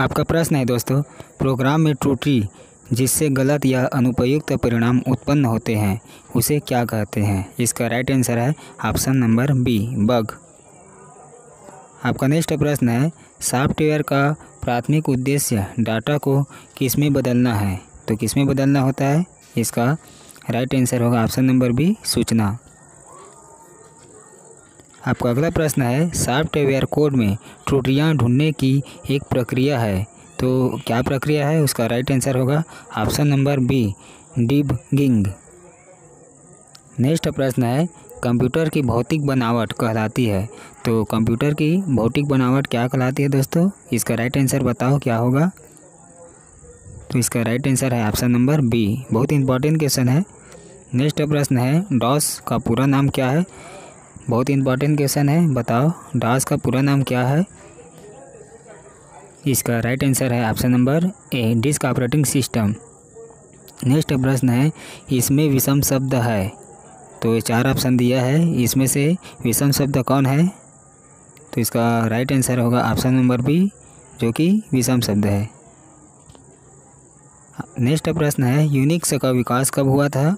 आपका प्रश्न है दोस्तों, प्रोग्राम में त्रुटि जिससे गलत या अनुपयुक्त परिणाम उत्पन्न होते हैं, उसे क्या कहते हैं? इसका राइट आंसर है ऑप्शन नंबर बी बग आपका नेक्स्ट प्रश्न है सॉफ्टवेयर का प्राथमिक उद्देश्य डाटा को किसमें बदलना है? तो किसमें बदलना होता है? इसका राइट आंसर होगा ऑप्शन नंबर बी सूचना. आपका अगला प्रश्न है, सॉफ्टवेयर कोड में त्रुटियाँ ढूँढने की एक प्रक्रिया है। तो क्या प्रक्रिया है? उसका राइट आंसर होगा option number B debugging next प्रश्न है कंप्यूटर की भौतिक बनावट कहलाती है। तो कंप्यूटर की भौतिक बनावट क्या कहलाती है दोस्तों? इसका राइट आंसर बताओ, क्या होगा? तो इसका राइट आंसर है ऑप्शन नंबर बी बहुत इंपॉर्टेंट क्वेश्चन है। नेक्स्ट प्रश्न है, डॉस का पूरा नाम क्या है? बहुत इंपॉर्टेंट क्वेश्चन है, बताओ डॉस का पूरा नाम क्या है? इसका राइट आंसर है option number A disk operating system next प्रश्न है, इसमें विषम शब्द है। तो ये चार ऑप्शन दिया है, इसमें से विषम शब्द कौन है? तो इसका राइट आंसर होगा ऑप्शन नंबर बी जो कि विषम शब्द है। नेक्स्ट प्रश्न है यूनिक्स का विकास कब हुआ था?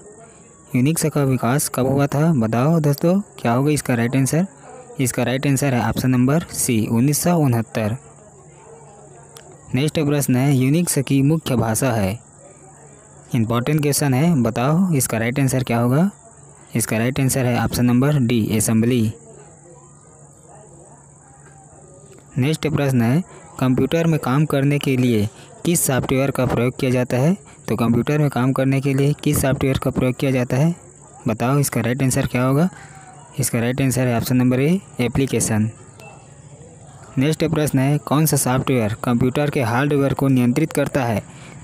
यूनिक्स का विकास कब हुआ था? बताओ दोस्तों, क्या होगा इसका राइट आंसर इसका राइट आंसर है ऑप्शन नंबर सी उन्नीस सौ उनहत्तर। नेक्स्ट प्रश्न है यूनिक्स की मुख्य भाषा है। इंपॉर्टेंट क्वेश्चन है, बताओ इसका राइट आंसर क्या होगा? इसका राइट आंसर है option number D assembly next प्रश्न है कंप्यूटर में काम करने के लिए किस सॉफ्टवेयर का प्रयोग किया जाता है? तो कंप्यूटर में काम करने के लिए किस सॉफ्टवेयर का प्रयोग किया जाता है? बताओ, इसका राइट आंसर क्या होगा? इसका राइट आंसर है option number A application next प्रश्न है, कौन सा सॉफ्टवेयर कंप्यूटर के हार्डवेयर को नियंत्रित करता है?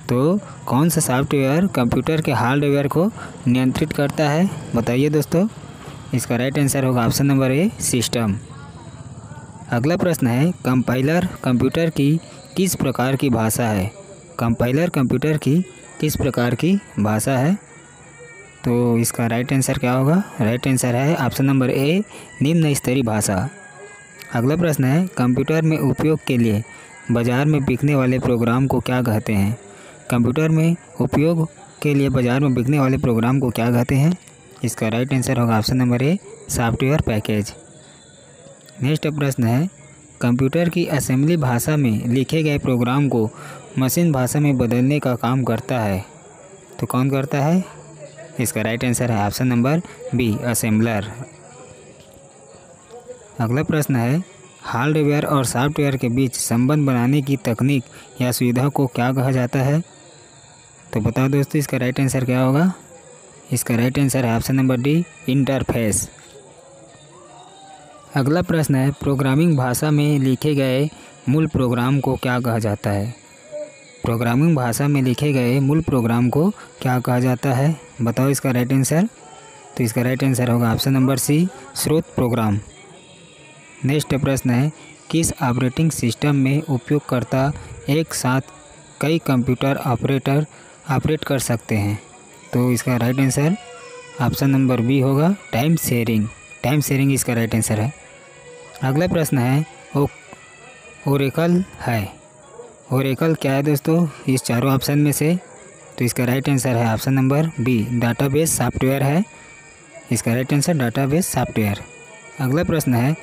तो कौन सा सॉफ्टवेयर कंप्यूटर के हार्डवेयर को नियंत्रित करता है? बताइए दोस्तों। इसका राइट आंसर होगा ऑप्शन नंबर ए सिस्टम अगला प्रश्न है कंपाइलर कंप्यूटर की किस प्रकार की भाषा है? कंपाइलर कंप्यूटर की किस प्रकार की भाषा है? तो इसका राइट आंसर क्या होगा? राइट आंसर है ऑप्शन नंबर ए निम्न स्तरीय भाषा। अगला प्रश्न है कंप्यूटर में उपयोग के लिए बाज़ार में बिकने वाले प्रोग्राम को क्या कहते हैं? कंप्यूटर में उपयोग के लिए बाज़ार में बिकने वाले प्रोग्राम को क्या कहते हैं? इसका राइट आंसर होगा option number A software package next प्रश्न है कंप्यूटर की असेंबली भाषा में लिखे गए प्रोग्राम को मशीन भाषा में बदलने का काम करता है। तो कौन करता है? इसका राइट आंसर है ऑप्शन नंबर बी असेंबलर अगला प्रश्न है हार्डवेयर और सॉफ्टवेयर के बीच संबंध बनाने की तकनीक या सुविधा को क्या कहा जाता है? तो बताओ दोस्तों, इसका राइट आंसर क्या होगा? इसका राइट आंसर है ऑप्शन नंबर डी इंटरफेस अगला प्रश्न है, प्रोग्रामिंग भाषा में लिखे गए मूल प्रोग्राम को क्या कहा जाता है? प्रोग्रामिंग भाषा में लिखे गए मूल प्रोग्राम को क्या कहा जाता है? बताओ इसका राइट आंसर तो इसका राइट आंसर होगा ऑप्शन नंबर सी स्रोत प्रोग्राम। नेक्स्ट प्रश्न है, किस ऑपरेटिंग सिस्टम में उपयोगकर्ता एक साथ कई कंप्यूटर ऑपरेटर ऑपरेट कर सकते हैं? तो इसका right answer option number B होगा टाइम शेयरिंग टाइम शेयरिंग इसका राइट आंसर है। अगला प्रश्न है, ओ, ओरेकल है। ओरेकल क्या है दोस्तों? इस चारों ऑप्शन में से। तो इसका राइट आंसर है option number B database software है। इसका राइट आंसर डाटाबेस सॉफ्टवेयर अगला प्रश्न है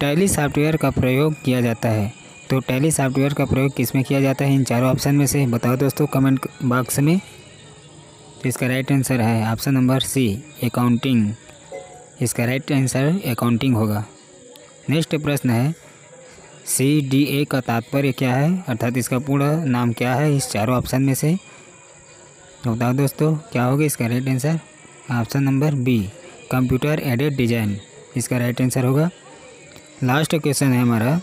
टैली सॉफ्टवेयर का प्रयोग किया जाता है। तो टैली सॉफ्टवेयर का प्रयोग किसमें किया जाता है? इन चारों ऑप्शन में से। बताओ दोस्तों कमेंट बॉक्स में। तो इसका राइट आंसर है ऑप्शन नंबर सी अकाउंटिंग इसका राइट आंसर अकाउंटिंग होगा। नेक्स्ट प्रश्न है सी डी ए का तात्पर्य क्या है? अर्थात इसका पूरा नाम क्या है इस चारों ऑप्शन में से? तो बताओ दोस्तों, क्या होगा इसका right answer option number B computer aided design इसका राइट आंसर होगा। लास्ट क्वेश्चन है हमारा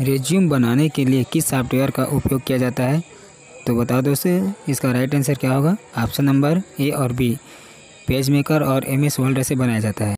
रिज्यूम बनाने के लिए किस सॉफ्टवेयर का उपयोग किया जाता है? तो बताओ दोस्तों, इसका राइट आंसर क्या होगा? ऑप्शन नंबर ए और बी पेज मेकर और एम एस वर्ल्ड से बनाया जाता है।